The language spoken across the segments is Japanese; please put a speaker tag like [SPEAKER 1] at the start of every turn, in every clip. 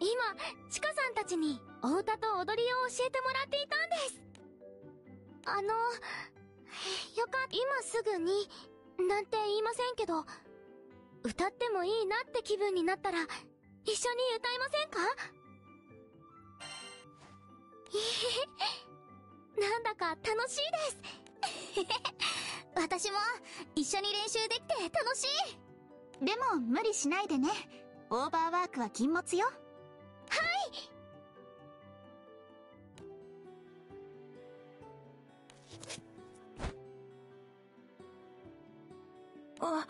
[SPEAKER 1] 今チカさんたちにお歌と踊りを教えてもらっていたんです。あのよか今すぐになんて言いませんけど歌ってもいいなって気分になったら一緒に歌いませんか？えなんだか楽しいです。
[SPEAKER 2] 私も一緒に練習できて楽しい。でも無理しないでね。オーバーワークは禁物よ。
[SPEAKER 1] はい。
[SPEAKER 2] あ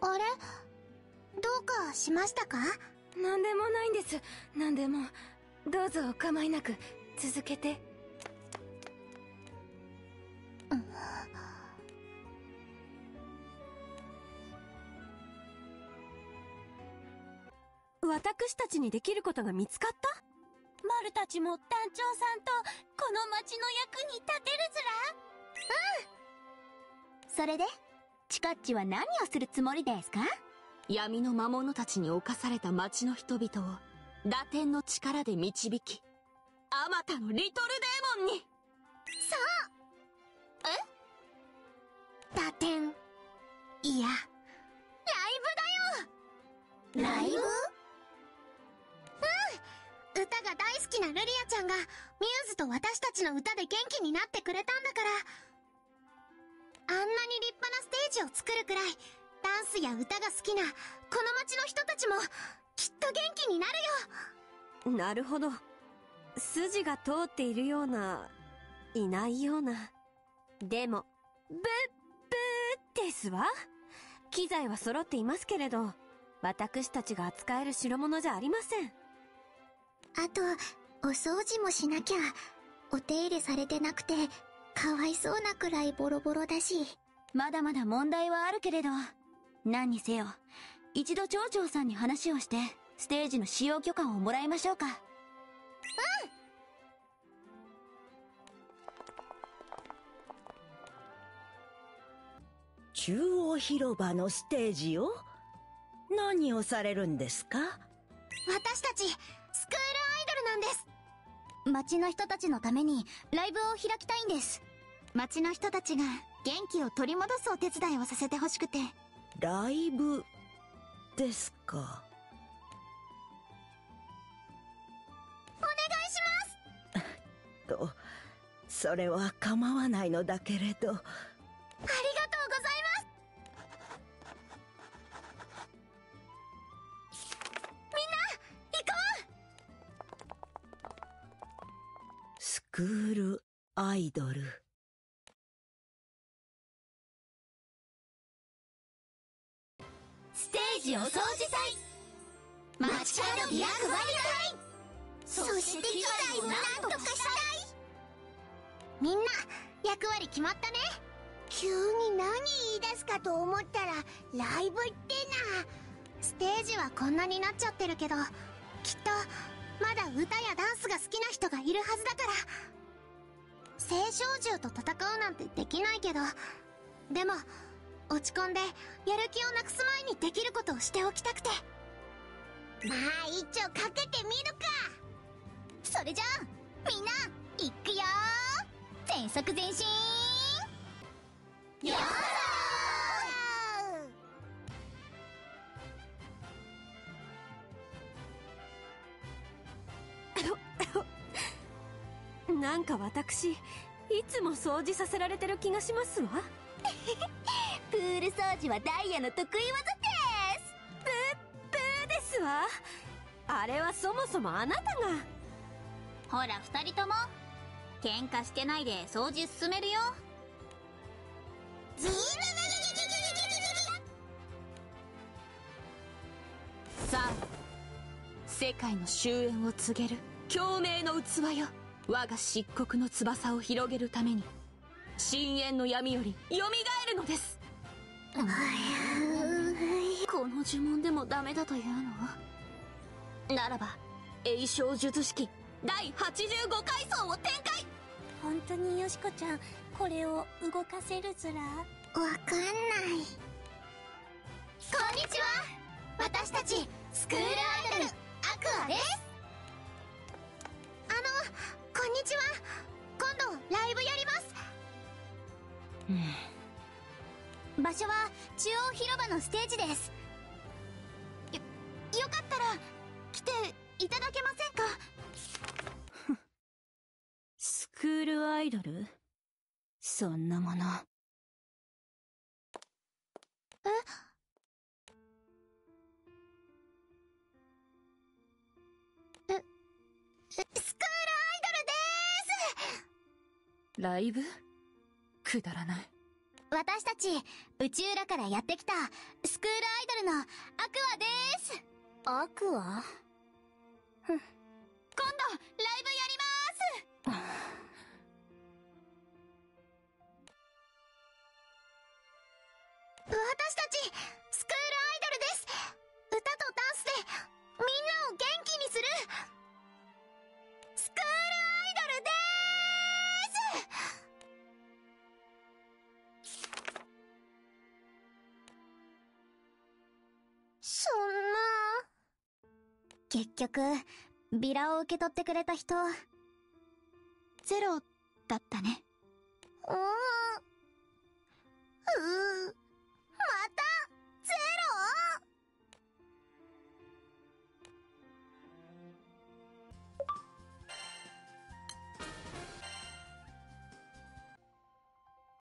[SPEAKER 2] あれ？どうかしましたか？
[SPEAKER 1] 何でもないんです。何でも。どうぞお構いなく続けて
[SPEAKER 3] 私たちにできることが見つかった？
[SPEAKER 4] マルたちも団長さんとこの町の役に立てるず
[SPEAKER 2] ら？うん。それで？チカッチは何をするつもりですか？
[SPEAKER 3] 闇の魔物たちに侵された町の人々を打天の力で導きあまたのリトルデーモンに。
[SPEAKER 2] そう。え？打天いや。ライブだよ。ライブ？がミューズと私たちの歌で元気になってくれたんだから。あんなに立派なステージを作るくらいダンスや歌が好きなこの町の人たちもきっと元気になる
[SPEAKER 3] よ。なるほど。筋が通っているようないないような。でもブッブーですわ？機材は揃っていますけれど私たちが扱える代物じゃありません。
[SPEAKER 2] あとお掃除もしなきゃお手入れされてなくてかわいそうなくらいボロボロだし。まだまだ問題はあるけれど。何にせよ一度町長さんに話をしてステージの使用許可をもらいましょうか。うん。
[SPEAKER 5] 中央広場のステージを何をされるんですか？
[SPEAKER 2] 私たちスクールアイドルなんです町の人たちのためにライブを開きたいんです。町の人たちが元気を取り戻すお手伝いをさせてほしくて。
[SPEAKER 5] ライブですか？
[SPEAKER 2] お願いします。
[SPEAKER 5] とそれは構わないのだけれどクールアイドル。
[SPEAKER 2] ステージお掃除隊。街角美役割隊。そして機材を何とかしたい。みんな役割決まったね。急に何言い出すかと思ったらライブってな。ステージはこんなになっちゃってるけどきっとまだ歌やダンスが好きな人がいるはずだから。青少獣と戦うなんてできないけど。でも落ち込んでやる気をなくす前にできることをしておきたくて。まあ一丁かけてみるか。それじゃあみんな行くよ全速前進。よ
[SPEAKER 3] ーなんか私いつも掃除させられてる気がしますわ。
[SPEAKER 2] プール掃除はダイヤの得意技です。
[SPEAKER 3] ブッブーですわ。あれはそもそもあなたが。
[SPEAKER 2] ほら二人とも。喧嘩してないで掃除進めるよ。
[SPEAKER 3] さあ世界の終焉を告げる共鳴の器よ我が漆黒の翼を広げるために深淵の闇より蘇るのです。この呪文でもダメだというの？ならば栄翔術式第85階層を展開。
[SPEAKER 4] 本当によしこちゃんこれを動かせるずら？
[SPEAKER 2] わかんない。こんにちは。私たちスクールアイドルアクアですこんにちは。今度ライブやります。場所は中央広場のステージです。よよかったら来ていただけませんか？
[SPEAKER 6] スクールアイドル？そんなもの。
[SPEAKER 2] ス
[SPEAKER 3] ライブ？くだらない。
[SPEAKER 2] 私たち宇宙らからやってきたスクールアイドルのアクアです。
[SPEAKER 4] アクア？
[SPEAKER 2] 今度ライブやります。私たちそんな。結局、ビラを受け取ってくれた人、ゼロだったね。うん。うー。